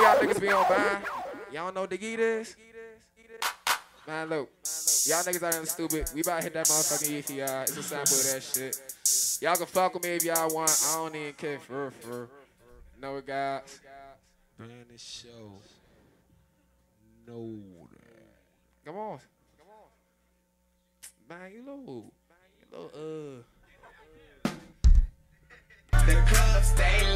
know y'all niggas be on Vine. Y'all know the geet? Man, look. Y'all niggas are stupid. We about to hit that motherfucking ETI. It's a sample of that shit. Y'all can fuck with me if y'all want. I don't even care for for. No regards. Brand the show. No. Come on. Come on. Man, you little. You little, uh. The club stay